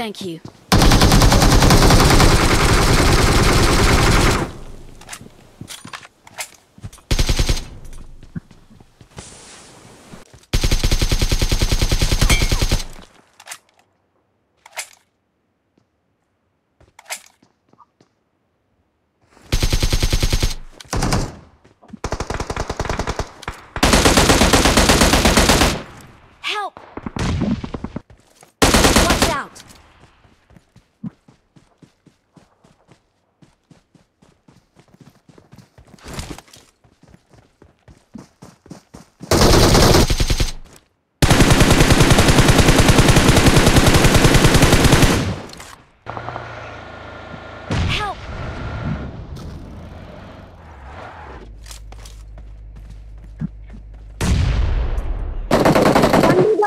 Thank you.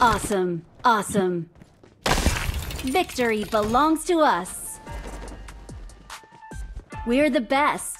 Awesome. Awesome. Victory belongs to us. We're the best.